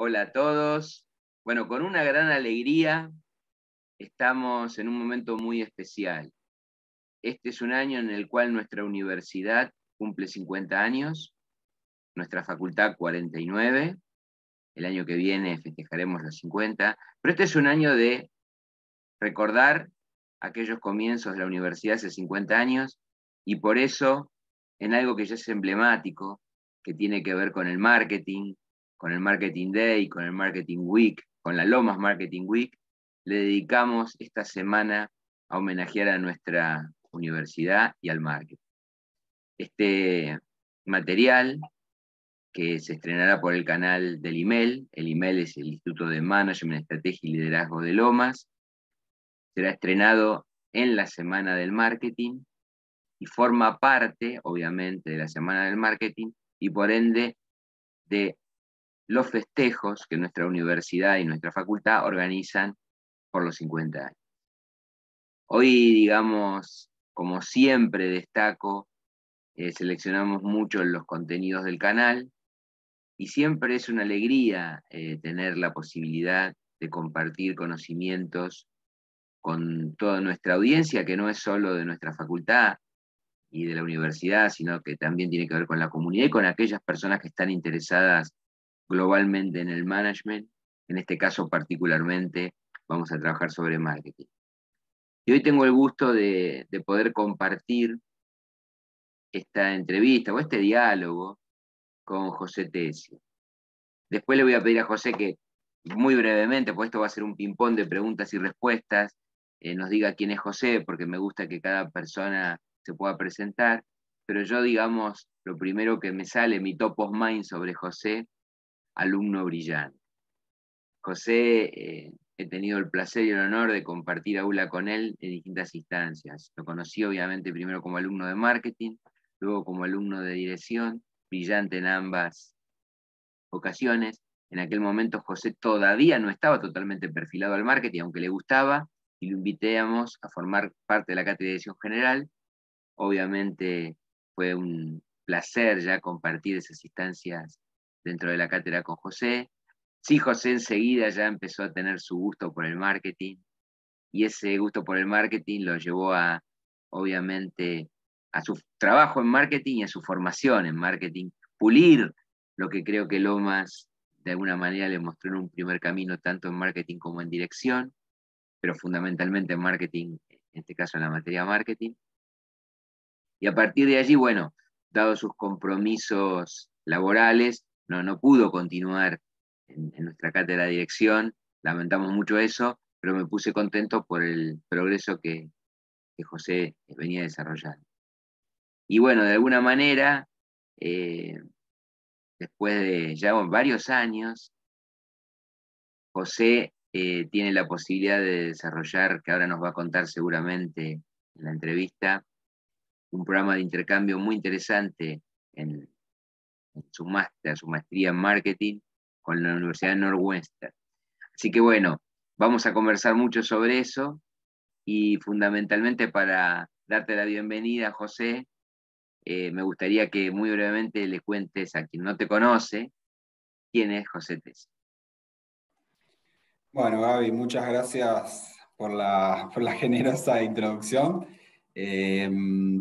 Hola a todos. Bueno, con una gran alegría estamos en un momento muy especial. Este es un año en el cual nuestra universidad cumple 50 años, nuestra facultad 49, el año que viene festejaremos los 50, pero este es un año de recordar aquellos comienzos de la universidad hace 50 años y por eso en algo que ya es emblemático, que tiene que ver con el marketing, con el Marketing Day, con el Marketing Week, con la Lomas Marketing Week, le dedicamos esta semana a homenajear a nuestra universidad y al marketing. Este material, que se estrenará por el canal del IMEL, el IMEL es el Instituto de Management, Estrategia y Liderazgo de Lomas, será estrenado en la Semana del Marketing y forma parte, obviamente, de la Semana del Marketing y por ende de los festejos que nuestra universidad y nuestra facultad organizan por los 50 años. Hoy, digamos, como siempre destaco, eh, seleccionamos mucho los contenidos del canal y siempre es una alegría eh, tener la posibilidad de compartir conocimientos con toda nuestra audiencia, que no es solo de nuestra facultad y de la universidad, sino que también tiene que ver con la comunidad y con aquellas personas que están interesadas globalmente en el management. En este caso particularmente vamos a trabajar sobre marketing. Y hoy tengo el gusto de, poder compartir esta entrevista o este diálogo con José Tesio. Después le voy a pedir a José que muy brevemente, porque esto va a ser un ping-pong de preguntas y respuestas, eh, nos diga quién es José, porque me gusta que cada persona se pueda presentar. Pero yo, digamos, lo primero que me sale, mi top of mind sobre José, alumno brillante. José, eh, he tenido el placer y el honor de compartir aula con él en distintas instancias. Lo conocí obviamente primero como alumno de marketing, luego como alumno de dirección, brillante en ambas ocasiones. En aquel momento José todavía no estaba totalmente perfilado al marketing, aunque le gustaba, y lo invitábamos a formar parte de la cátedra de dirección general. Obviamente fue un placer ya compartir esas instancias dentro de la cátedra con José. Sí, José enseguida ya empezó a tener su gusto por el marketing y ese gusto por el marketing lo llevó a, obviamente, a su trabajo en marketing y a su formación en marketing, pulir lo que creo que Lomas de alguna manera le mostró en un primer camino, tanto en marketing como en dirección, pero fundamentalmente en marketing, en este caso en la materia marketing. Y a partir de allí, bueno, dado sus compromisos laborales, no, no pudo continuar en, nuestra cátedra de dirección, lamentamos mucho eso, pero me puse contento por el progreso que, José venía desarrollando. Y bueno, de alguna manera, eh, después de ya varios años, José eh, tiene la posibilidad de desarrollar, que ahora nos va a contar seguramente en la entrevista, un programa de intercambio muy interesante en, su máster, su maestría en marketing con la Universidad de Northwestern. Así que bueno, vamos a conversar mucho sobre eso y fundamentalmente para darte la bienvenida, José, eh, me gustaría que muy brevemente le cuentes a quien no te conoce quién es José Tess. Bueno, Gaby, muchas gracias por la, por la generosa introducción. Eh,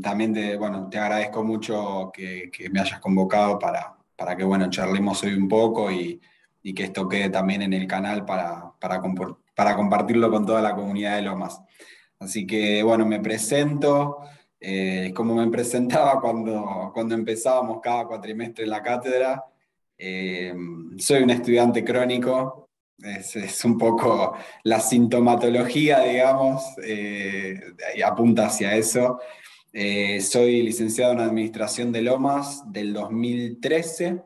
también te, bueno, te agradezco mucho que, me hayas convocado para, para, que bueno, charlemos hoy un poco y, que esto quede también en el canal para, para, para, compartirlo con toda la comunidad de Lomas. Así que bueno, me presento, eh, como me presentaba cuando, cuando empezábamos cada cuatrimestre en la cátedra. Eh, soy un estudiante crónico, es, un poco la sintomatología, digamos, eh, apunta hacia eso. Eh, soy licenciado en Administración de Lomas del 2013.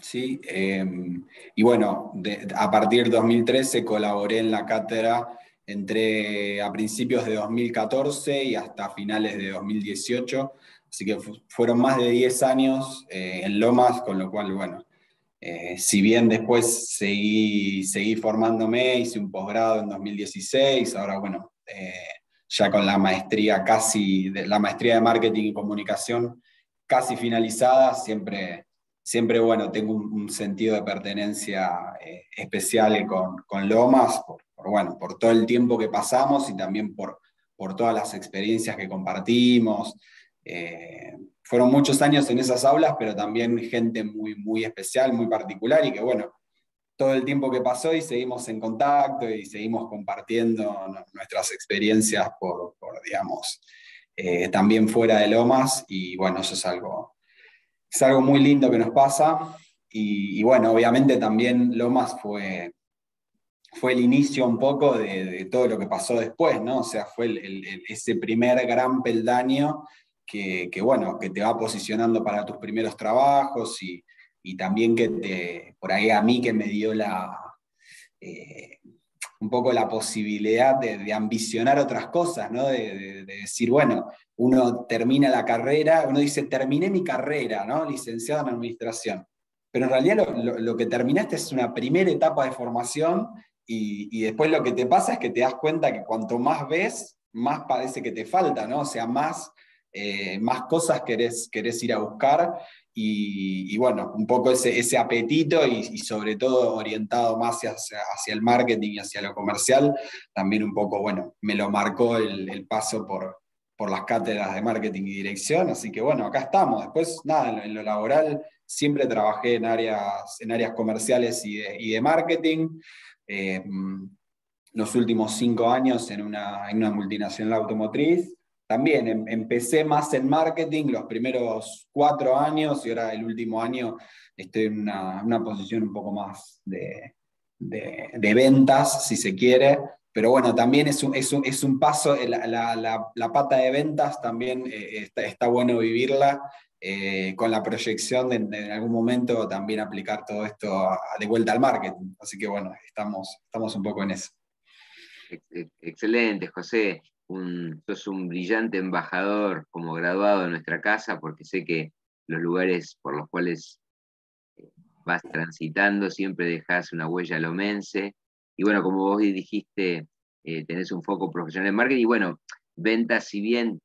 ¿sí? Em, y bueno, a partir de 2013 colaboré en la cátedra entre a principios de 2014 y hasta finales de 2018. Así que fueron más de 10 años eh, en Lomas, con lo cual, bueno, eh, si bien después seguí, seguí formándome, hice un posgrado en 2016, ahora bueno, eh, ya con la maestría casi, la maestría de marketing y comunicación casi finalizada, siempre, siempre, bueno, tengo un, sentido de pertenencia eh, especial con, Lomas, por, bueno, por todo el tiempo que pasamos y también por, por todas las experiencias que compartimos. Eh, fueron muchos años en esas aulas, pero también gente muy, muy especial, muy particular y que, bueno, todo el tiempo que pasó y seguimos en contacto y seguimos compartiendo nuestras experiencias por, digamos, eh, también fuera de Lomas y bueno, eso es algo, es algo muy lindo que nos pasa. Y, bueno, obviamente también Lomas fue, fue el inicio un poco de, todo lo que pasó después, ¿no? O sea, fue ese primer gran peldaño que, bueno, que te va posicionando para tus primeros trabajos y, también que te, por ahí a mí que me dio la, eh, un poco la posibilidad de, ambicionar otras cosas, ¿no? De, decir, bueno, uno termina la carrera, uno dice, terminé mi carrera, ¿no? Licenciado en administración. Pero en realidad lo, que terminaste es una primera etapa de formación y, después lo que te pasa es que te das cuenta que cuanto más ves, más parece que te falta, ¿no? O sea, más, eh, más cosas querés, querés ir a buscar y, bueno, un poco ese, apetito y, sobre todo orientado más hacia, hacia, el marketing y hacia lo comercial, también un poco, bueno, me lo marcó el, paso por, por las cátedras de marketing y dirección, así que bueno, acá estamos. Después, nada, en lo, laboral siempre trabajé en áreas, en áreas comerciales y de, y de marketing. Eh, los últimos cinco años en una, en una multinacional automotriz, también em, empecé más en marketing los primeros cuatro años y ahora el último año estoy en una, posición un poco más de, ventas, si se quiere. Pero bueno, también es un, es un, paso, eh, la, pata de ventas también eh, está, bueno vivirla eh, con la proyección de, en algún momento también aplicar todo esto de vuelta al marketing. Así que bueno, estamos, estamos un poco en eso. Excelente, José un, sos un brillante embajador como graduado de nuestra casa, porque sé que los lugares por los cuales eh, vas transitando siempre dejas una huella lomense. Y bueno, como vos dijiste, eh, tenés un foco profesional en marketing. Y bueno, ventas, si bien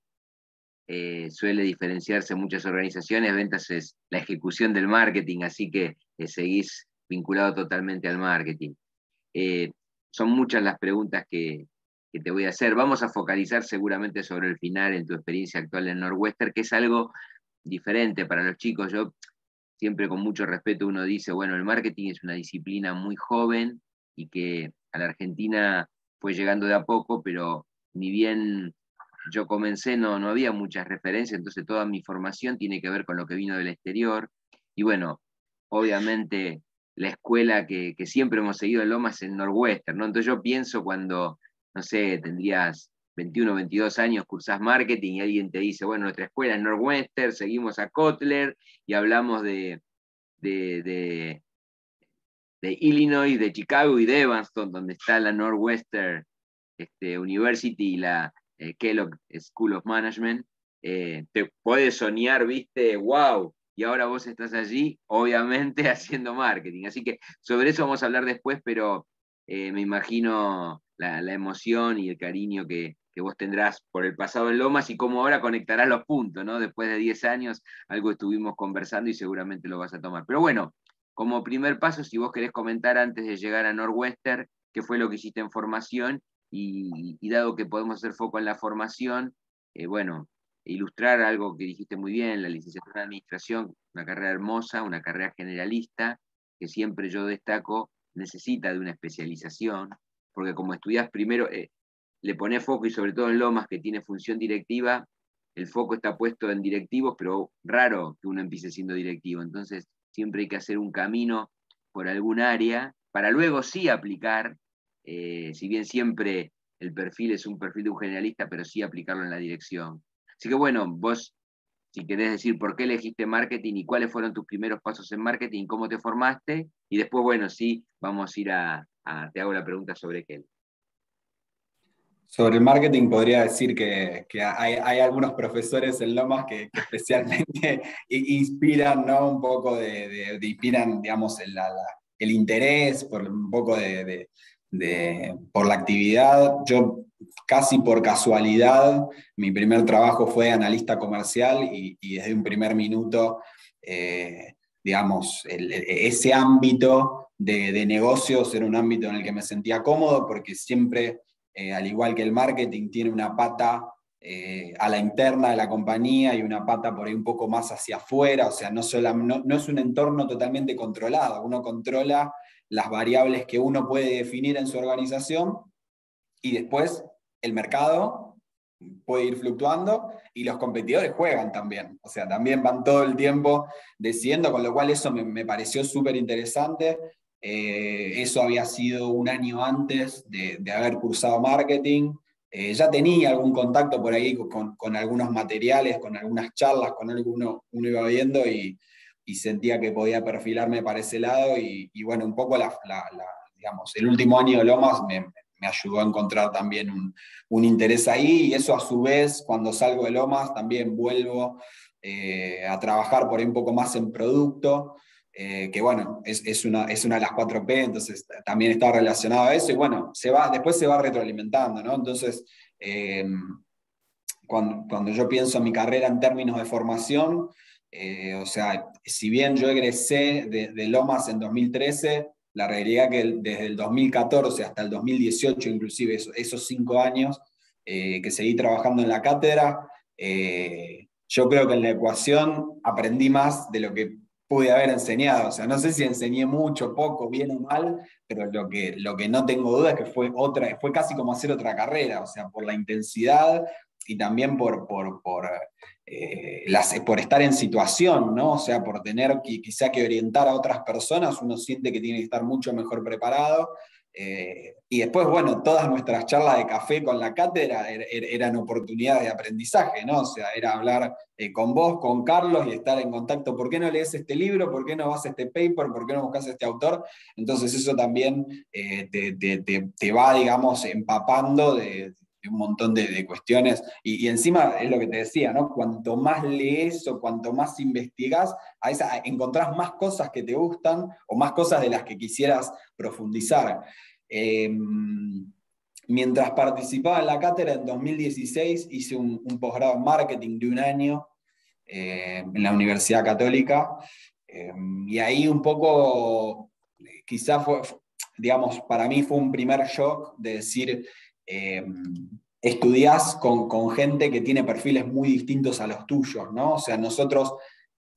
eh, suele diferenciarse en muchas organizaciones, ventas es la ejecución del marketing, así que seguís vinculado totalmente al marketing. son muchas las preguntas que, que te voy a hacer. Vamos a focalizar seguramente sobre el final en tu experiencia actual en Northwestern, que es algo diferente para los chicos. Yo siempre con mucho respeto uno dice, bueno, el marketing es una disciplina muy joven y que a la Argentina fue llegando de a poco, pero ni bien yo comencé no, no había muchas referencias, entonces toda mi formación tiene que ver con lo que vino del exterior. Y bueno, obviamente la escuela que, siempre hemos seguido en Lomas es el Northwestern, ¿no? Entonces yo pienso cuando no sé, tendrías 21, 22 años, cursás marketing y alguien te dice, bueno, nuestra escuela es Northwestern, seguimos a Kotler y hablamos de, de, Illinois, de Chicago y de Evanston, donde está la Northwestern este, University y la eh, Kellogg School of Management, eh, te puedes soñar, viste, wow, y ahora vos estás allí, obviamente haciendo marketing. Así que sobre eso vamos a hablar después, pero eh, me imagino la, emoción y el cariño que, vos tendrás por el pasado en Lomas y cómo ahora conectarás los puntos, ¿no? Después de 10 años, algo estuvimos conversando y seguramente lo vas a tomar. Pero bueno, como primer paso, si vos querés comentar antes de llegar a Northwestern, qué fue lo que hiciste en formación y, dado que podemos hacer foco en la formación, eh, bueno, ilustrar algo que dijiste muy bien, la licenciatura en administración, una carrera hermosa, una carrera generalista, que siempre yo destaco, necesita de una especialización, porque como estudias primero, eh, le pones foco y sobre todo en Lomas, que tiene función directiva, el foco está puesto en directivos, pero raro que uno empiece siendo directivo. Entonces, siempre hay que hacer un camino por algún área para luego sí aplicar, eh, si bien siempre el perfil es un perfil de un generalista, pero sí aplicarlo en la dirección. Así que bueno, vos, si querés decir por qué elegiste marketing y cuáles fueron tus primeros pasos en marketing, cómo te formaste, y después, bueno, sí, vamos a ir a, te hago la pregunta sobre qué. Sobre el marketing podría decir que, hay, algunos profesores en Lomas que, especialmente inspiran, ¿no? Un poco de, inspiran, digamos, el, interés, por un poco de, por la actividad. Yo casi por casualidad, mi primer trabajo fue analista comercial y, desde un primer minuto eh, digamos, ese ámbito de, negocios era un ámbito en el que me sentía cómodo porque siempre, eh, al igual que el marketing, tiene una pata eh, a la interna de la compañía y una pata por ahí un poco más hacia afuera, o sea, no, no, es un entorno totalmente controlado, uno controla las variables que uno puede definir en su organización y después el mercado puede ir fluctuando y los competidores juegan también, o sea, también van todo el tiempo decidiendo, con lo cual eso me, pareció súper interesante. Eh, eso había sido un año antes de, haber cursado marketing. Eh, ya tenía algún contacto por ahí con, algunos materiales, con algunas charlas, con alguno uno iba viendo y, sentía que podía perfilarme para ese lado y, bueno, un poco la, digamos, el último año de Lomas me, ayudó a encontrar también un, interés ahí y eso a su vez, cuando salgo de Lomas, también vuelvo eh, a trabajar por ahí un poco más en producto. Eh, que bueno, es, una, es una de las 4P, entonces también está relacionado a eso, y bueno, se va, después se va retroalimentando, ¿no? Entonces, eh, cuando, yo pienso en mi carrera en términos de formación, eh, o sea, si bien yo egresé de, Lomas en 2013, la realidad que desde el 2014 hasta el 2018, inclusive esos, cinco años que seguí trabajando en la cátedra, yo creo que en la ecuación aprendí más de lo que pude haber enseñado. O sea, no sé si enseñé mucho, poco, bien o mal, pero lo que, lo que no tengo duda es que fue, otra, fue casi como hacer otra carrera, o sea, por la intensidad y también por, por, por, eh, por estar en situación, ¿no? O sea, por tener quizá que orientar a otras personas, uno siente que tiene que estar mucho mejor preparado eh, y después, bueno, todas nuestras charlas de café con la cátedra er, er, eran oportunidades de aprendizaje, ¿no? O sea, era hablar eh, con vos, con Carlos y estar en contacto. ¿Por qué no lees este libro? ¿Por qué no vas a este paper? ¿Por qué no buscas este autor? Entonces eso también eh, te, va, digamos, empapando de, un montón de, cuestiones. Y, encima es lo que te decía, ¿no? Cuanto más lees o cuanto más investigas, a esa, encontrás más cosas que te gustan o más cosas de las que quisieras profundizar. Em, mientras participaba en la cátedra en 2016, hice un, posgrado en marketing de un año eh, en la Universidad Católica. Em, y ahí un poco, quizás fue, digamos, para mí fue un primer shock de decir, eh, estudias con, gente que tiene perfiles muy distintos a los tuyos, ¿no? O sea, nosotros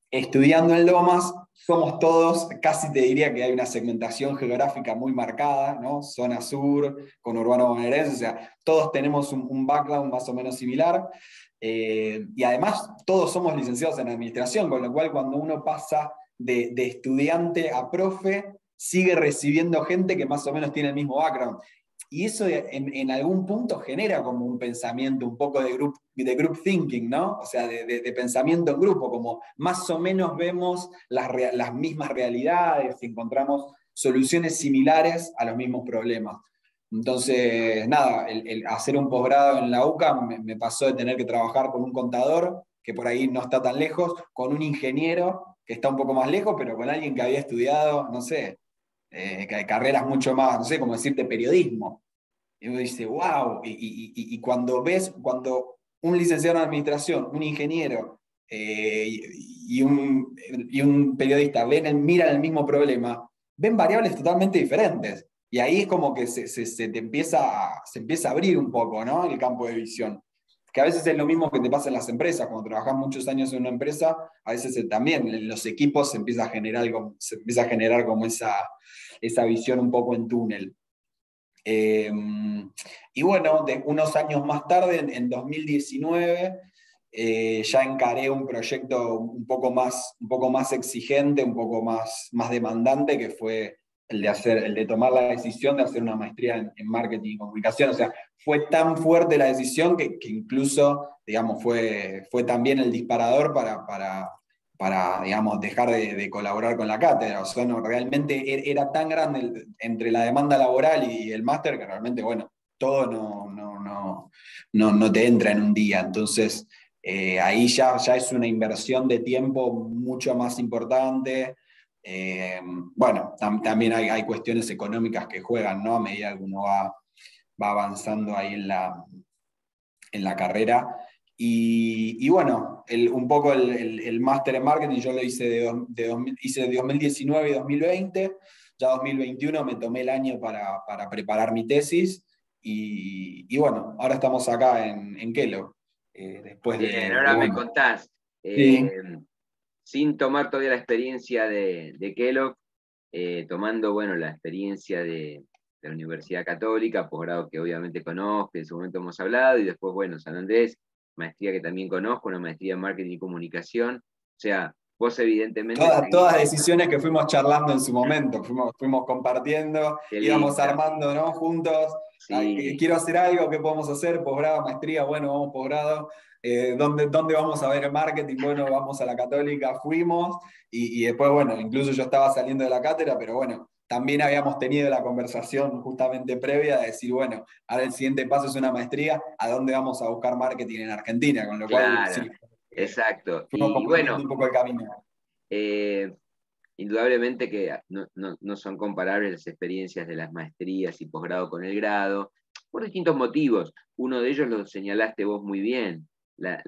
estudiando en Lomas somos todos, casi te diría que hay una segmentación geográfica muy marcada, ¿no? Zona sur, con urbano bonaerense, o sea, todos tenemos un, background más o menos similar. Eh, y además todos somos licenciados en administración, con lo cual cuando uno pasa de, de, estudiante a profe, sigue recibiendo gente que más o menos tiene el mismo background. Y eso en, algún punto genera como un pensamiento un poco de group, de group thinking, ¿no? O sea, de, pensamiento en grupo, como más o menos vemos las, las mismas realidades, encontramos soluciones similares a los mismos problemas. Entonces, nada, hacer un posgrado en la UCA me, pasó de tener que trabajar con un contador, que por ahí no está tan lejos, con un ingeniero, que está un poco más lejos, pero con alguien que había estudiado, no sé, eh, carreras mucho más, no sé, como decirte, periodismo. Y uno dice, wow, y, cuando ves, cuando un licenciado en administración, un ingeniero eh, y, un, un, periodista ven, miran el mismo problema, ven variables totalmente diferentes. Y ahí es como que se, se, te empieza, se empieza a abrir un poco ¿no? el campo de visión. Que a veces es lo mismo que te pasa en las empresas. Cuando trabajas muchos años en una empresa, a veces también en los equipos se empieza a generar, se empieza a generar como esa, esa visión un poco en túnel. Em, y bueno, de unos años más tarde, en, 2019, eh, ya encaré un proyecto un poco más, un poco más exigente, un poco más, más demandante, que fue el de, hacer, el de tomar la decisión de hacer una maestría en, marketing y comunicación. O sea, fue tan fuerte la decisión que, que incluso, digamos, fue, fue también el disparador para, para, para, digamos, dejar de, colaborar con la cátedra. O sea, realmente er, era tan grande entre la demanda laboral y el máster que realmente, bueno, todo no, no, no, te entra en un día. Entonces, eh, ahí ya, ya es una inversión de tiempo mucho más importante. Eh, bueno, también hay, hay, cuestiones económicas que juegan, ¿no? A medida que uno va, va avanzando ahí en la, en la carrera. Y, bueno, un poco el, máster en marketing yo lo hice de, hice de 2019 y 2020. Ya 2021 me tomé el año para, preparar mi tesis. Y, bueno, ahora estamos acá en, en Kellogg. Eh, después de, ahora me contás. Eh, sin tomar todavía la experiencia de, de Kellogg, eh, tomando bueno, la experiencia de, la Universidad Católica, posgrado que obviamente conozco, en su momento hemos hablado, y después, bueno, San Andrés, maestría que también conozco, una maestría en marketing y comunicación. O sea, vos evidentemente... Todas, decisiones que fuimos charlando en su momento, fuimos, fuimos compartiendo, íbamos armando ¿no? juntos. quiero hacer algo, ¿qué podemos hacer? Posgrado, maestría, bueno, vamos posgrado. Eh, ¿dónde, ¿dónde, vamos a ver el marketing? Bueno, vamos a la católica, fuimos, y, y, después, bueno, incluso yo estaba saliendo de la cátedra, pero bueno, también habíamos tenido la conversación justamente previa de decir, bueno, ahora el siguiente paso es una maestría, ¿a dónde vamos a buscar marketing en Argentina? Con lo cual, exacto. Y bueno, un poco el camino. Eh, indudablemente que no, son comparables las experiencias de las maestrías y posgrado con el grado, por distintos motivos. Uno de ellos lo señalaste vos muy bien, la,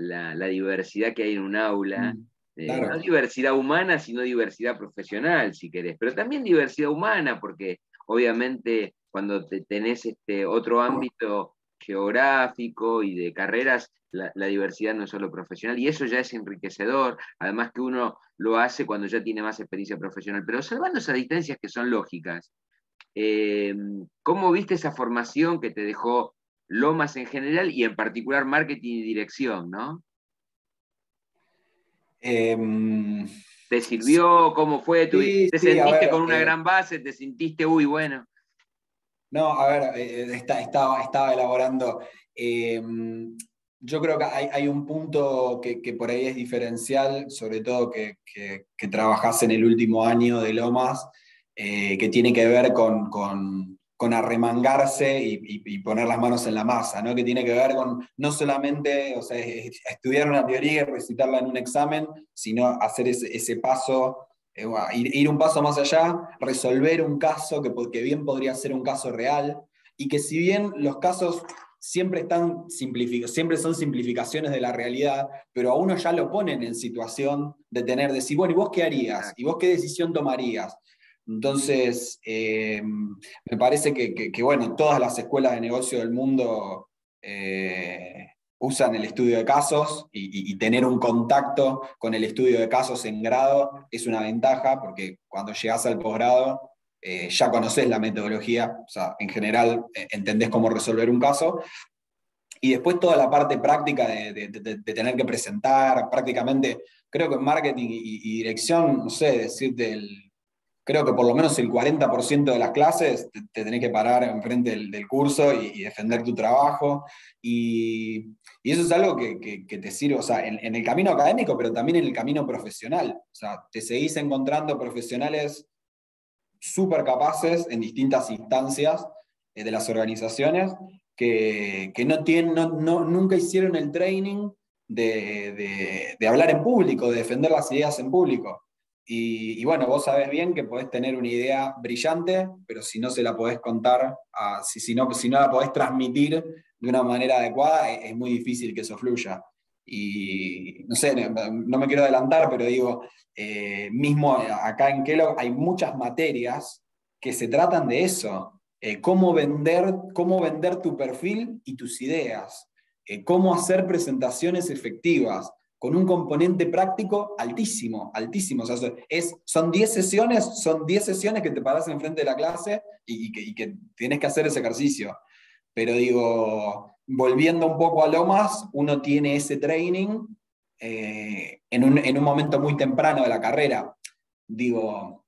diversidad que hay en un aula. Mm. Eh, no diversidad humana, sino diversidad profesional, si querés, pero también diversidad humana, porque obviamente cuando tenés este otro ámbito geográfico y de carreras, la, diversidad no es solo profesional, y eso ya es enriquecedor, además que uno lo hace cuando ya tiene más experiencia profesional, pero salvando esas distancias que son lógicas, eh, ¿cómo viste esa formación que te dejó Lomas en general y en particular marketing y dirección, ¿no? Em, ¿Te sirvió? ¿Cómo fue? ¿Te sentiste con una eh, gran base? ¿Te sentiste, uy, bueno? No, a ver, eh, eh, estaba, estaba elaborando. Em, yo creo que hay, un punto que, por ahí es diferencial, sobre todo que, que, que trabajás en el último año de Lomas, que tiene que ver con, con arremangarse y, poner las manos en la masa, ¿no? que tiene que ver con no solamente o sea, estudiar una teoría y recitarla en un examen, sino hacer ese, paso, eh, ir, un paso más allá, resolver un caso que, que, bien podría ser un caso real, y que si bien los casos siempre, están siempre son simplificaciones de la realidad, pero a uno ya lo ponen en situación de tener, de decir, bueno, ¿y vos qué harías? ¿Y vos qué decisión tomarías? Entonces, eh, me parece que, bueno, todas las escuelas de negocio del mundo eh, usan el estudio de casos y, tener un contacto con el estudio de casos en grado es una ventaja porque cuando llegas al posgrado eh, ya conoces la metodología, o sea, en general entendés cómo resolver un caso. Y después toda la parte práctica de, tener que presentar, prácticamente, creo que en marketing y, y dirección, no sé, decirte el creo que por lo menos el 40% de las clases te, tenés que parar enfrente del, curso y, defender tu trabajo. Y, eso es algo que, te sirve, o sea, en, el camino académico, pero también en el camino profesional. O sea, te seguís encontrando profesionales súper capaces en distintas instancias eh, de las organizaciones que, no tienen, no, nunca hicieron el training de, de hablar en público, de defender las ideas en público. Y, bueno, vos sabés bien que podés tener una idea brillante, pero si no se la podés contar, si, si, no, si no la podés transmitir de una manera adecuada, es, muy difícil que eso fluya. Y no sé, no me quiero adelantar, pero digo, eh, mismo acá en Kellogg hay muchas materias que se tratan de eso. Eh, cómo, vender, cómo vender tu perfil y tus ideas. Eh, cómo hacer presentaciones efectivas con un componente práctico altísimo, altísimo. Es, son 10 sesiones, son 10 sesiones que te paras enfrente de la clase y, que, tienes que hacer ese ejercicio. Pero digo, volviendo un poco a Lomas, uno tiene ese training eh, en, un, momento muy temprano de la carrera. Digo,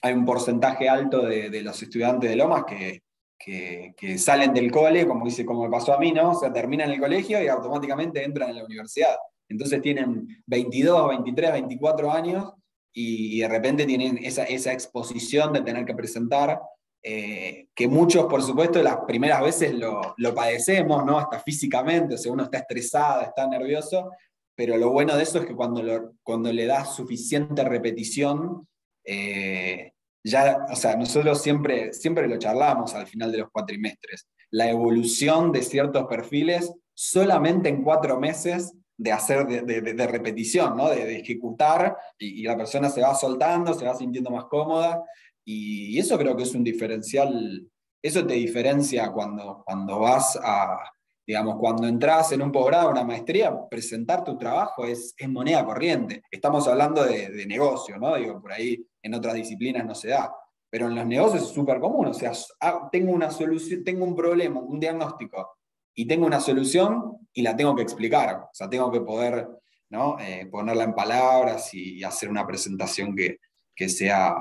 hay un porcentaje alto de, los estudiantes de Lomas que, que, salen del cole, como dice, como me pasó a mí, ¿no? Terminan el colegio y automáticamente entran en la universidad. Entonces tienen 22, 23, 24 años y de repente tienen esa, exposición de tener que presentar, eh, que muchos, por supuesto, las primeras veces lo, padecemos, ¿no? Hasta físicamente, o sea, uno está estresado, está nervioso, pero lo bueno de eso es que cuando, cuando le das suficiente repetición, eh, ya, o sea, nosotros siempre, siempre lo charlamos al final de los cuatrimestres, la evolución de ciertos perfiles solamente en cuatro meses de hacer, de, repetición, ¿no? de, ejecutar, y, la persona se va soltando, se va sintiendo más cómoda, y, eso creo que es un diferencial, eso te diferencia cuando, cuando vas a, digamos, cuando entras en un posgrado, una maestría, presentar tu trabajo es, es moneda corriente. Estamos hablando de, de negocio, ¿no? Digo, por ahí en otras disciplinas no se da. Pero en los negocios es súper común, o sea, ah, tengo una solución, tengo un problema, un diagnóstico, y tengo una solución y la tengo que explicar, o sea, tengo que poder ¿no? Eh, ponerla en palabras y hacer una presentación que, que, sea,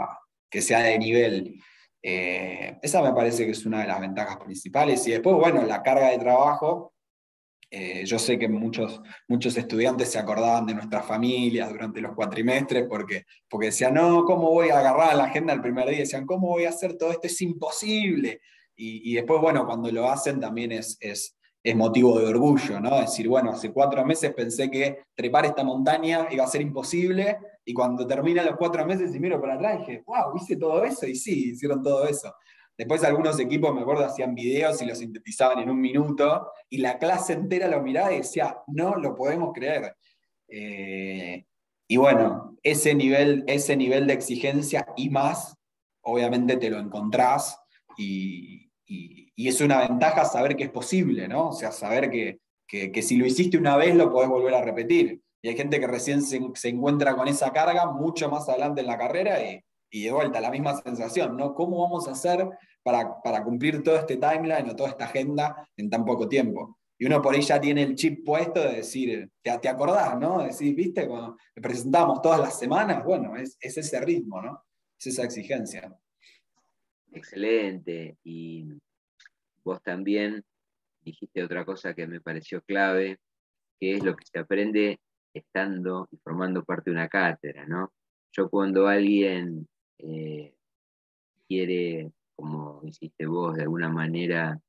que sea de nivel. Eh, esa me parece que es una de las ventajas principales. Y después, bueno, la carga de trabajo eh, yo sé que muchos, muchos estudiantes se acordaban de nuestras familias durante los cuatrimestres porque, porque decían, no, ¿cómo voy a agarrar la agenda el primer día? Decían, ¿cómo voy a hacer todo esto? Es imposible. Y, después, bueno, cuando lo hacen también es, es, es, motivo de orgullo, ¿no? Decir, bueno, hace cuatro meses pensé que trepar esta montaña iba a ser imposible y cuando terminan los cuatro meses y miro para atrás dije, wow, hice todo eso y sí, hicieron todo eso. Después algunos equipos, me acuerdo, hacían videos y los sintetizaban en un minuto y la clase entera lo miraba y decía, no lo podemos creer. Eh, y bueno, ese nivel, ese nivel de exigencia y más, obviamente te lo encontrás y, es una ventaja saber que es posible, ¿no? O sea, saber que, si lo hiciste una vez lo podés volver a repetir. Y hay gente que recién se, encuentra con esa carga mucho más adelante en la carrera y, y de vuelta, la misma sensación, ¿no? ¿Cómo vamos a hacer para, cumplir todo este timeline o toda esta agenda en tan poco tiempo? Y uno por ahí ya tiene el chip puesto de decir, te, te acordás, ¿no? Decir, ¿viste? Cuando presentamos todas las semanas, bueno, es, ese ritmo, ¿no? Es esa exigencia. Excelente. Y vos también dijiste otra cosa que me pareció clave, que es lo que se aprende estando y formando parte de una cátedra, ¿no? Yo cuando alguien eh, quiere, como hiciste vos, de alguna manera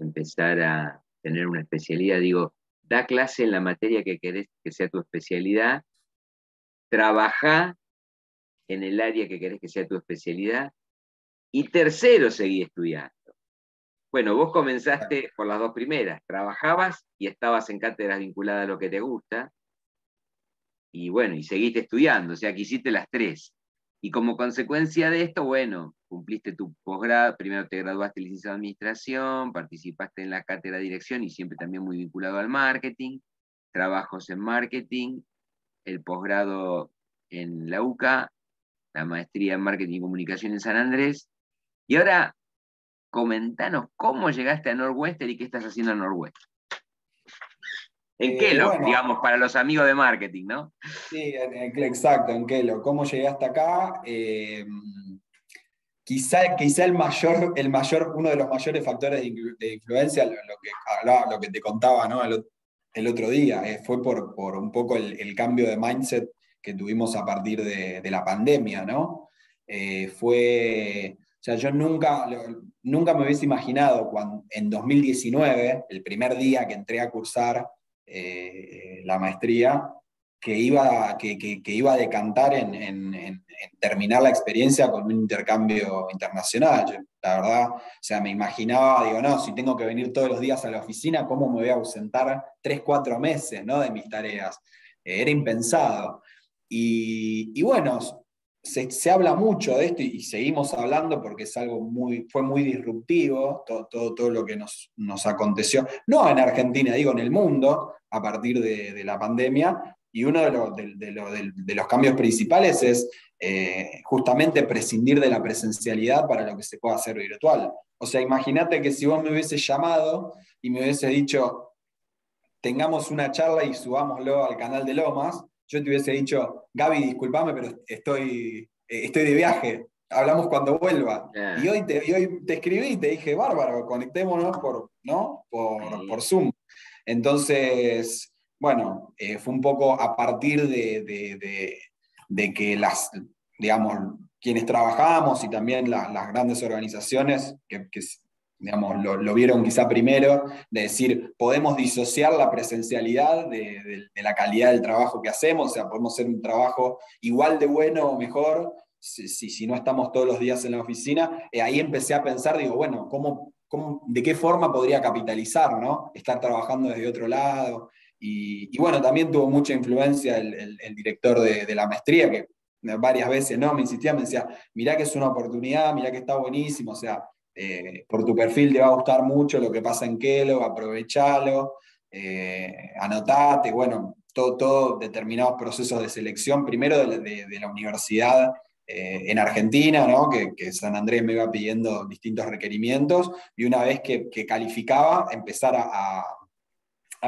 empezar a tener una especialidad, digo, da clase en la materia que querés que sea tu especialidad, trabaja en el área que querés que sea tu especialidad, y tercero, seguí estudiando. Bueno, vos comenzaste por las dos primeras, trabajabas y estabas en cátedras vinculadas a lo que te gusta, y bueno, y seguiste estudiando, o sea que hiciste las tres. Y como consecuencia de esto, bueno, cumpliste tu posgrado, primero te graduaste en licenciado de administración, participaste en la cátedra de dirección y siempre también muy vinculado al marketing, trabajos en marketing, el posgrado en la UCA, la maestría en marketing y comunicación en San Andrés. Y ahora, comentanos cómo llegaste a Northwestern y qué estás haciendo en Northwestern. En eh, Kelo, digamos, para los amigos de marketing, ¿no? Sí, exacto, en Kelo. ¿Cómo llegué hasta acá? Eh, quizá, quizá el, mayor, el mayor, uno de los mayores factores de, influencia, lo, que lo que te contaba ¿no? el, otro día, eh, fue por, por, un poco el, cambio de mindset que tuvimos a partir de, la pandemia, ¿no? fue, o sea, yo nunca, nunca me hubiese imaginado cuando, en 2019, el primer día que entré a cursar eh, la maestría, que iba, que, iba a decantar en, terminar la experiencia con un intercambio internacional. la verdad, o sea, me imaginaba, digo, no, si tengo que venir todos los días a la oficina, ¿cómo me voy a ausentar tres, cuatro meses ¿no? de mis tareas? Eh, era impensado. Y, y bueno, se, habla mucho de esto y, seguimos hablando porque es algo muy, fue muy disruptivo, todo, todo, todo lo que nos, nos, aconteció, no en Argentina, digo en el mundo, a partir de, la pandemia. Y uno de, de, los cambios principales es eh, justamente prescindir de la presencialidad para lo que se pueda hacer virtual. O sea, imagínate que si vos me hubiese llamado y me hubiese dicho, tengamos una charla y subámoslo al canal de Lomas, yo te hubiese dicho, Gaby, discúlpame, pero estoy, eh, estoy de viaje, hablamos cuando vuelva. Y, hoy te, hoy te escribí y te dije, bárbaro, conectémonos por, ¿no? por, Zoom. Entonces, bueno, eh, fue un poco a partir de, que las, digamos, quienes trabajamos y también las grandes organizaciones que, que digamos, lo, vieron quizá primero, de decir, podemos disociar la presencialidad de, la calidad del trabajo que hacemos, o sea, podemos hacer un trabajo igual de bueno o mejor si, si, no estamos todos los días en la oficina, eh, ahí empecé a pensar, digo, bueno, ¿cómo, cómo, ¿de qué forma podría capitalizar, ¿no? Estar trabajando desde otro lado. Y, bueno, también tuvo mucha influencia el, director de, la maestría, que varias veces no me insistía, me decía, mirá que es una oportunidad, mirá que está buenísimo, o sea, eh, por tu perfil te va a gustar mucho lo que pasa en Kelo, aprovechalo, eh, anotate, bueno, todo, todo, determinados procesos de selección, primero de, la universidad eh, en Argentina, ¿no? que, San Andrés me iba pidiendo distintos requerimientos, y una vez que, calificaba, empezar a,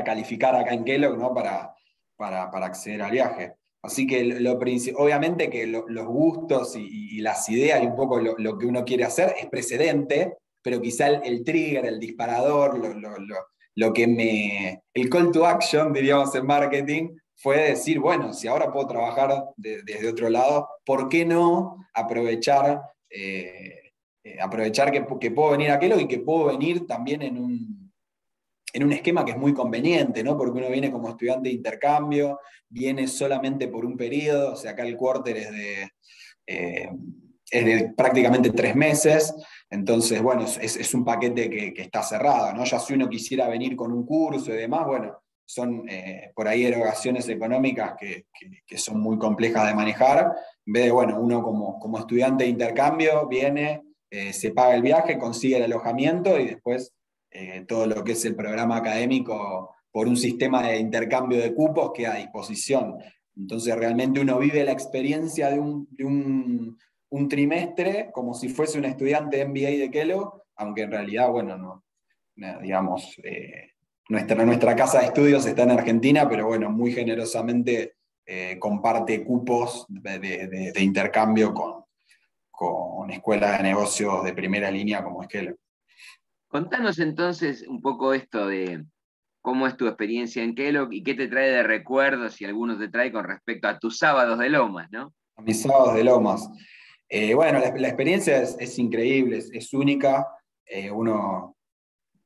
calificar acá en Kellogg ¿no? para, para, acceder al viaje. Así que lo, obviamente que los gustos y, las ideas y un poco lo, que uno quiere hacer es precedente, pero quizá el, trigger, el disparador, lo, que me... El call to action, diríamos en marketing, fue decir, bueno, si ahora puedo trabajar desde otro lado, ¿por qué no aprovechar, eh, eh, aprovechar que, puedo venir a aquello y que puedo venir también en un, en un esquema que es muy conveniente, ¿no? Porque uno viene como estudiante de intercambio, viene solamente por un periodo, o sea, acá el quarter es de, eh, es de prácticamente tres meses, entonces, bueno, es, un paquete que, que, está cerrado, ¿no? Ya si uno quisiera venir con un curso y demás, bueno, son eh, por ahí erogaciones económicas que, son muy complejas de manejar. En vez de, bueno, uno como, como estudiante de intercambio viene, eh, se paga el viaje, consigue el alojamiento y después eh, todo lo que es el programa académico por un sistema de intercambio de cupos queda a disposición. Entonces realmente uno vive la experiencia de un, trimestre como si fuese un estudiante MBA de Kellogg, aunque en realidad, bueno, no, digamos, nuestra, nuestra casa de estudios está en Argentina, pero bueno, muy generosamente eh, comparte cupos de, intercambio con, con escuelas de negocios de primera línea como Esquelo. Contanos entonces un poco esto de cómo es tu experiencia en Kellogg y qué te trae de recuerdos, si alguno te trae con respecto a tus sábados de Lomas, ¿no? A mis sábados de Lomas. Eh, bueno, la, experiencia es, increíble, es, única. Eh, uno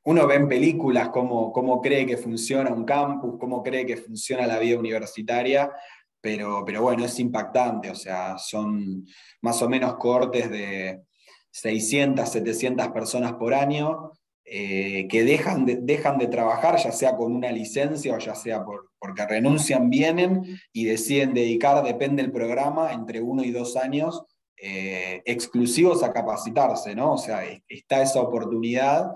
uno ve en películas cómo, cómo, cree que funciona un campus, cómo cree que funciona la vida universitaria, pero, pero bueno, es impactante, o sea, son más o menos cortes de 600, 700 personas por año eh, que dejan de, dejan de trabajar, ya sea con una licencia o ya sea por, porque renuncian, vienen y deciden dedicar, depende del programa, entre uno y dos años eh, exclusivos a capacitarse, ¿no? O sea, está esa oportunidad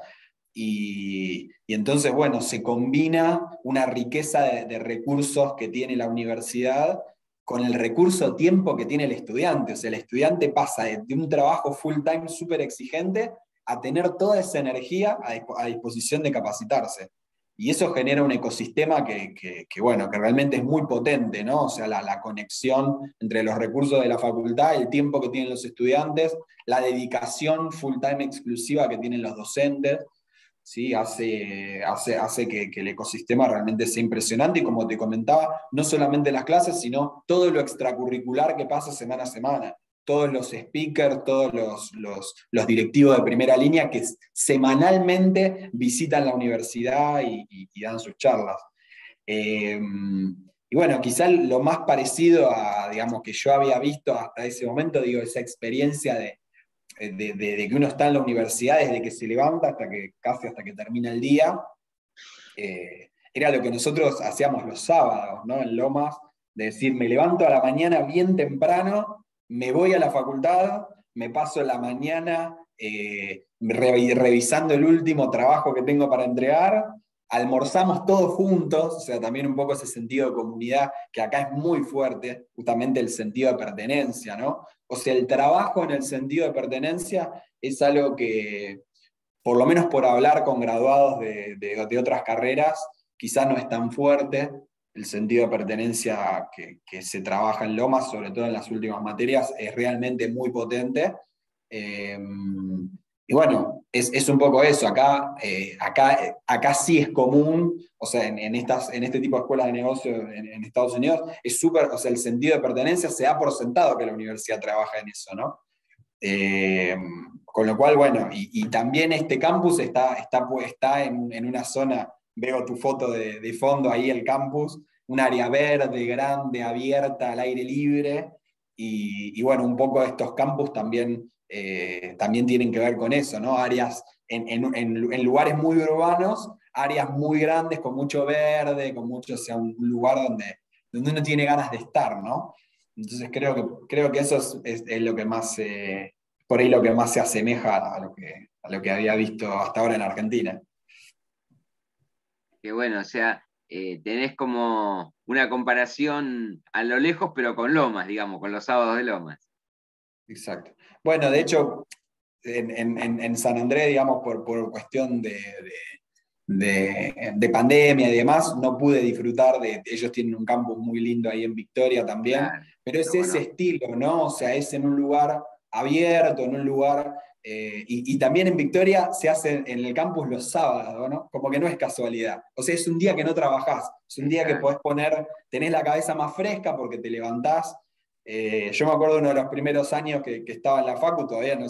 y, entonces, bueno, se combina una riqueza de, recursos que tiene la universidad con el recurso tiempo que tiene el estudiante. O sea, el estudiante pasa de, un trabajo full time súper exigente a tener toda esa energía a, disposición de capacitarse. Y eso genera un ecosistema que, bueno, que realmente es muy potente, ¿no? O sea, la, la, conexión entre los recursos de la facultad, el tiempo que tienen los estudiantes, la dedicación full time exclusiva que tienen los docentes. ¿Sí? hace, hace, hace que, el ecosistema realmente sea impresionante y como te comentaba, no solamente las clases, sino todo lo extracurricular que pasa semana a semana. Todos los speakers, todos los, los, directivos de primera línea que semanalmente visitan la universidad y, dan sus charlas. Em, y bueno, quizá lo más parecido a, digamos, que yo había visto hasta ese momento, digo, esa experiencia de, eh, de, que uno está en la universidad desde que se levanta hasta que casi hasta que termina el día, eh, era lo que nosotros hacíamos los sábados, ¿no? En Lomas, de decir, me levanto a la mañana bien temprano, me voy a la facultad, me paso la mañana eh, revisando el último trabajo que tengo para entregar, almorzamos todos juntos, o sea, también un poco ese sentido de comunidad que acá es muy fuerte, justamente el sentido de pertenencia, ¿no? O sea, el trabajo en el sentido de pertenencia es algo que, por lo menos por hablar con graduados de, otras carreras, quizás no es tan fuerte. El sentido de pertenencia que, se trabaja en Lomas, sobre todo en las últimas materias, es realmente muy potente. Eh, y bueno, es, un poco eso. Acá, eh, acá, acá sí es común, o sea, en, estas, en este tipo de escuelas de negocio en, Estados Unidos, es súper, o sea, el sentido de pertenencia se ha por sentado que la universidad trabaja en eso, ¿no? Eh, con lo cual, bueno, y, también este campus está, está, está en, en, una zona, veo tu foto de, de fondo ahí, el campus, un área verde, grande, abierta, al aire libre, Y, bueno, un poco estos campus también, eh, también tienen que ver con eso, ¿no? Áreas en, lugares muy urbanos, áreas muy grandes, con mucho verde, con mucho, o sea, un lugar donde, donde uno tiene ganas de estar, ¿no? Entonces creo que, creo que eso es, lo que más, eh, por ahí lo que más se asemeja a lo que, a lo que había visto hasta ahora en Argentina. Qué bueno, o sea, eh, tenés como una comparación a lo lejos, pero con Lomas, digamos, con los sábados de Lomas. Exacto. Bueno, de hecho, en, San Andrés, digamos, por, cuestión de, de, pandemia y demás, no pude disfrutar de, ellos tienen un campus muy lindo ahí en Victoria también, pero es ese estilo, ¿no? O sea, es en un lugar abierto, en un lugar eh, y, también en Victoria se hace en el campus los sábados, ¿no? Como que no es casualidad. O sea, es un día que no trabajás, es un día que podés poner, tenés la cabeza más fresca porque te levantás. Eh, yo me acuerdo uno de los primeros años que, estaba en la facu, todavía me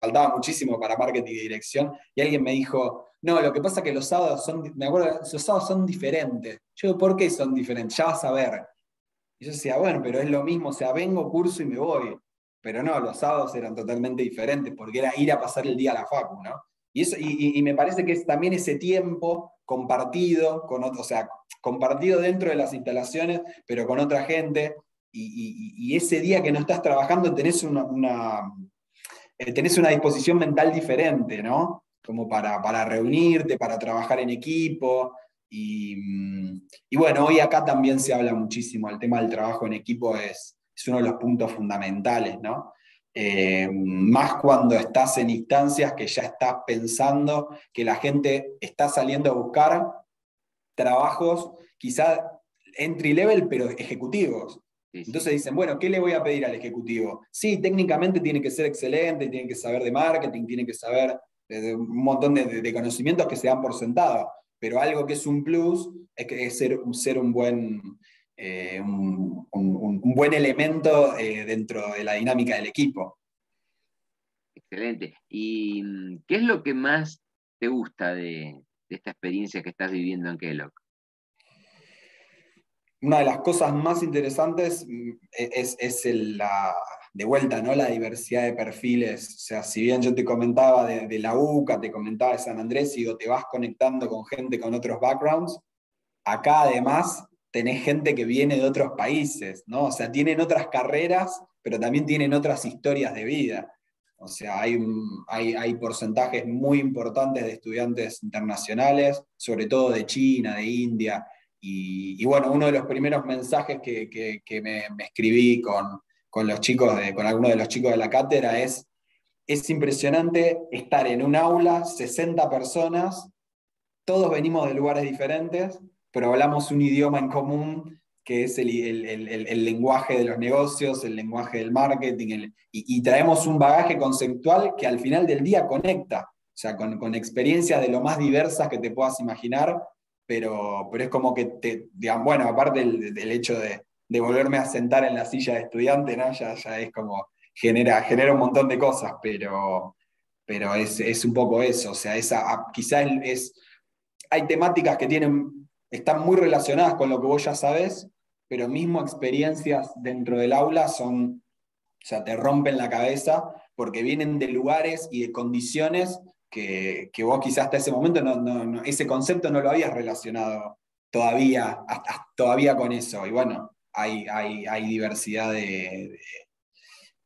faltaba muchísimo para marketing y dirección, y alguien me dijo, no, lo que pasa es que los sábados son, me acuerdo, los sábados son diferentes. Yo ¿por qué son diferentes? Ya vas a ver. Y yo decía, bueno, pero es lo mismo, o sea, vengo, curso y me voy pero no, los sábados eran totalmente diferentes, porque era ir a pasar el día a la facu, ¿no? Y, eso, y, me parece que es también ese tiempo compartido, con o sea, compartido dentro de las instalaciones, pero con otra gente, y, ese día que no estás trabajando tenés una, eh, una disposición mental diferente, ¿no? Como para, para reunirte, para trabajar en equipo. Y, y, bueno, hoy acá también se habla muchísimo, el tema del trabajo en equipo es, es uno de los puntos fundamentales, ¿no? Eh, más cuando estás en instancias que ya estás pensando que la gente está saliendo a buscar trabajos quizá entry level, pero ejecutivos. Entonces dicen, bueno, ¿qué le voy a pedir al ejecutivo? Sí, técnicamente tiene que ser excelente, tiene que saber de marketing, tiene que saber de, un montón de, conocimientos que se dan por sentado, pero algo que es un plus es, que es ser, ser un buen eh, un, buen elemento eh, dentro de la dinámica del equipo. Excelente. ¿Y mm, qué es lo que más te gusta de, esta experiencia que estás viviendo en Kellogg? Una de las cosas más interesantes mm, e, es, la, de vuelta, ¿no? La diversidad de perfiles. O sea, si bien yo te comentaba de, la UCA, te comentaba de San Andrés, y te vas conectando con gente con otros backgrounds, acá además tenés gente que viene de otros países, ¿no? O sea, tienen otras carreras, pero también tienen otras historias de vida. O sea, hay, hay, porcentajes muy importantes de estudiantes internacionales, sobre todo de China, de India. Y, bueno, uno de los primeros mensajes que, me, escribí con, con, los chicos de, con algunos de los chicos de la cátedra es, es impresionante estar en un aula, 60 personas, todos venimos de lugares diferentes, pero hablamos un idioma en común que es el, lenguaje de los negocios, el lenguaje del marketing, y, traemos un bagaje conceptual que al final del día conecta, o sea, con, experiencias de lo más diversas que te puedas imaginar, pero, pero es como que, te, digamos, bueno, aparte del, hecho de, volverme a sentar en la silla de estudiante, ¿no? ya, ya es como, genera, genera un montón de cosas, pero, pero es, un poco eso, o sea, esa, quizás es, hay temáticas que tienen están muy relacionadas con lo que vos ya sabés, pero mismo experiencias dentro del aula son, o sea, te rompen la cabeza porque vienen de lugares y de condiciones que, vos quizás hasta ese momento no, ese concepto no lo habías relacionado todavía, todavía con eso. Y bueno, hay, hay, diversidad de,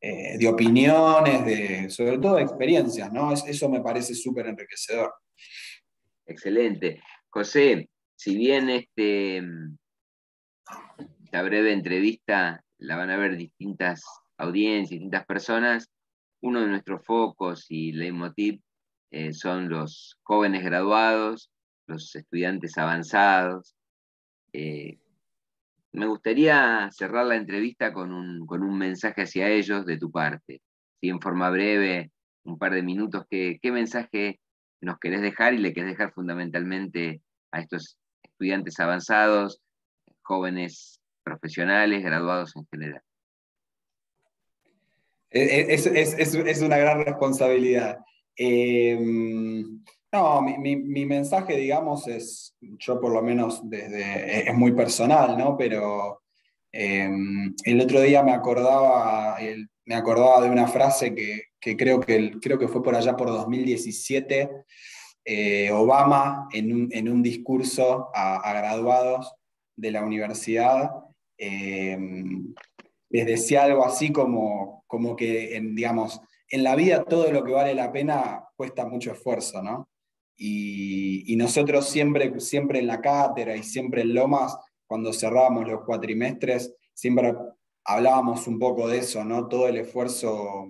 eh, de, opiniones, de, sobre todo de experiencias, ¿no? eso me parece súper enriquecedor. Excelente. José, si bien este, esta breve entrevista la van a ver distintas audiencias, distintas personas, uno de nuestros focos y leitmotiv eh, son los jóvenes graduados, los estudiantes avanzados. Eh, me gustaría cerrar la entrevista con un, mensaje hacia ellos de tu parte. Si en forma breve, un par de minutos, ¿qué, ¿qué mensaje nos querés dejar y le querés dejar fundamentalmente a estos estudiantes avanzados, jóvenes profesionales, graduados en general. Es, una gran responsabilidad. Em, no, mi, mensaje, digamos, es, yo por lo menos desde, es muy personal, ¿no? Pero Em, el otro día me acordaba, me acordaba de una frase que, creo, que creo que fue por allá por 2017, eh, Obama en un, discurso a, graduados de la universidad em, les decía algo así como, como que, en, digamos, en la vida todo lo que vale la pena cuesta mucho esfuerzo, ¿no? Y, nosotros siempre, siempre en la cátedra y siempre en Lomas, cuando cerrábamos los cuatrimestres, siempre hablábamos un poco de eso, ¿no? Todo el esfuerzo,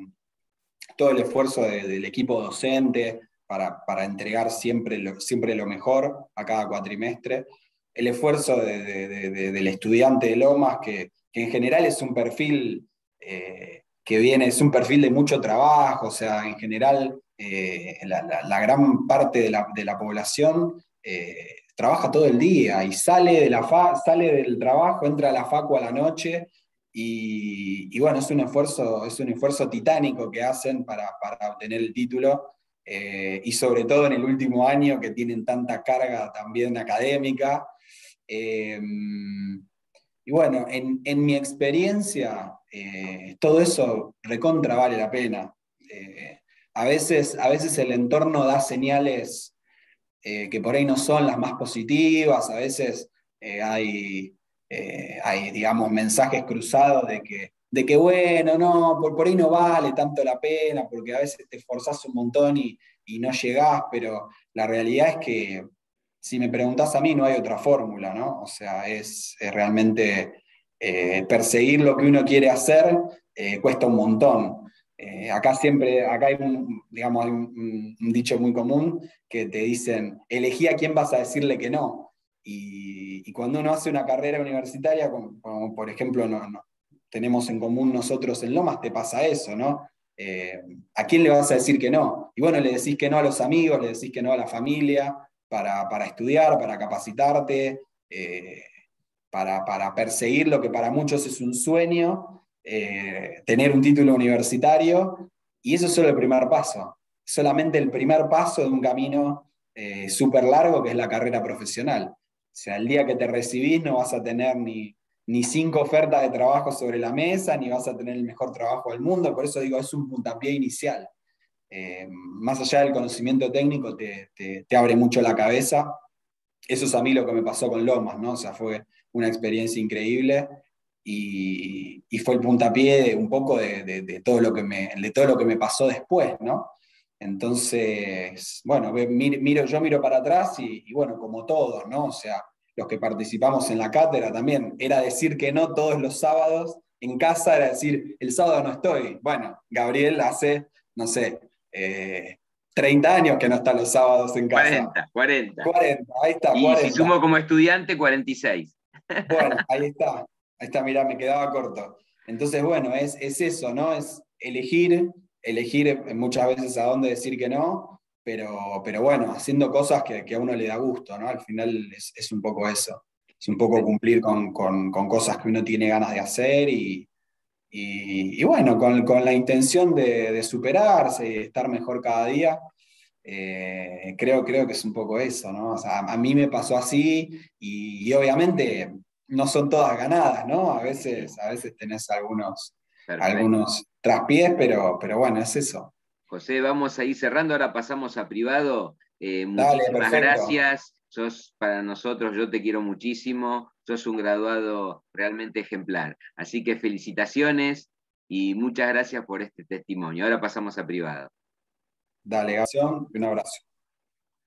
todo el esfuerzo del equipo docente para, entregar siempre lo, siempre lo mejor a cada cuatrimestre, el esfuerzo del estudiante de Lomas, que, que en general es un perfil eh, que viene, es un perfil de mucho trabajo, o sea, en general eh, la, gran parte de la, población eh, trabaja todo el día y sale, de la sale del trabajo, entra a la facu a la noche y, bueno, es un, esfuerzo, es un esfuerzo titánico que hacen para, obtener el título y sobre todo en el último año que tienen tanta carga también académica. Y bueno, en, mi experiencia, eh, todo eso recontra vale la pena. Eh, a, veces, a veces el entorno da señales eh, que por ahí no son las más positivas, a veces hay, hay, digamos, mensajes cruzados de que, de que bueno, no, por, por ahí no vale tanto la pena, porque a veces te esforzás un montón y, y no llegás, pero la realidad es que si me preguntas a mí, no hay otra fórmula, ¿no? O sea, es, realmente eh, perseguir lo que uno quiere hacer eh, cuesta un montón. Eh, acá siempre, acá hay un, digamos, un, dicho muy común que te dicen, elegí a quién vas a decirle que no. Y, cuando uno hace una carrera universitaria, como, por ejemplo no, tenemos en común nosotros en Lomas, te pasa eso, ¿no? ¿A quién le vas a decir que no? Y bueno, le decís que no a los amigos, le decís que no a la familia, para, estudiar, para capacitarte, para, perseguir lo que para muchos es un sueño, eh, tener un título universitario, y eso es solo el primer paso, solamente el primer paso de un camino eh, súper largo que es la carrera profesional. O sea, el día que te recibís no vas a tener ni, cinco ofertas de trabajo sobre la mesa, ni vas a tener el mejor trabajo del mundo, por eso digo, es un puntapié inicial. Eh, más allá del conocimiento técnico, te, abre mucho la cabeza. Eso es a mí lo que me pasó con Lomas, ¿no? O sea, fue una experiencia increíble y, fue el puntapié un poco de, todo lo que me, de todo lo que me pasó después, ¿no? Entonces, bueno, miro, yo miro para atrás y, bueno, como todos, ¿no? O sea, los que participamos en la cátedra también, era decir que no todos los sábados en casa, era decir, el sábado no estoy. Bueno, Gabriel hace, no sé, 30 eh, años que no está los sábados en casa. 40, 40. 40, ahí está. Y si sumo como estudiante, 46. Bueno, ahí está. Ahí está, mirá, me quedaba corto. Entonces, bueno, es, es eso, ¿no? Es elegir, elegir muchas veces a dónde decir que no, pero, pero bueno, haciendo cosas que, a uno le da gusto, ¿no? Al final es, un poco eso. Es un poco cumplir con, con, con, cosas que uno tiene ganas de hacer y, y, bueno, con, la intención de, superarse y estar mejor cada día, eh, creo, creo que es un poco eso, ¿no? O sea, a mí me pasó así y, obviamente no son todas ganadas, ¿no? A veces, a veces tenés algunos, algunos traspiés, pero, pero bueno, es eso. José, vamos a ir cerrando, ahora pasamos a privado. Eh, muchísimas gracias, sos para nosotros, yo te quiero muchísimo, sos un graduado realmente ejemplar. Así que felicitaciones y muchas gracias por este testimonio. Ahora pasamos a privado. Dale, un abrazo.